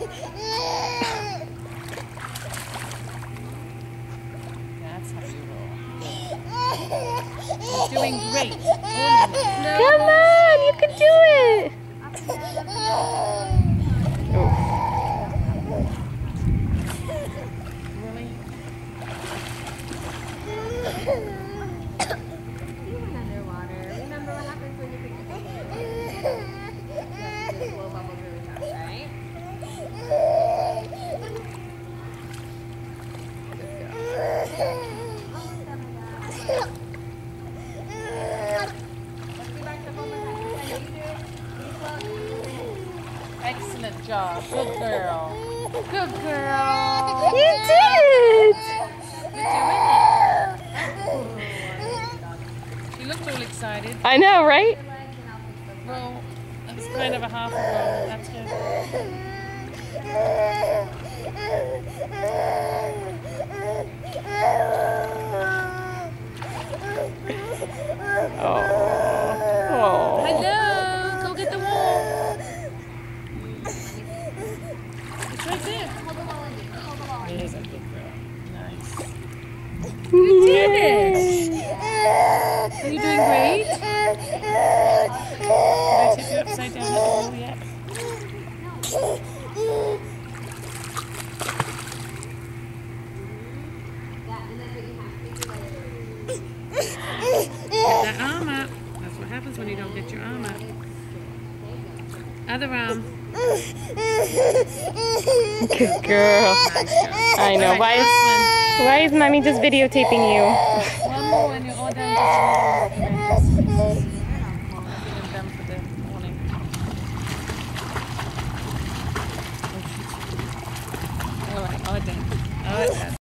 That's how you roll. You're doing great. No. Come on, you can do it. Really? You went underwater. Remember what happens when you pick the Just blow bubbles really fast, right? Let's be back to home with that. I know you do. You Excellent job. Good girl. Good girl. You did it. You're doing it. She looked all excited. I know, right? float your legs and I'll fix the Roll. That's kind of a half a roll. That's good. Hello. Go get the wall. It's right there. Hold the wall in. Hold the wall in There's a good girl. Nice. You did it. Are you doing great? Did I tip you upside down at the yet? That, and that's what you have to do. Like, Get that arm up. That's what happens get your arm up. Other arm. Good girl. I know. Why is why is mommy just videotaping you? Oh, one. More and you're all done. Just feeling oh, done for the morning. All right, all done. All done.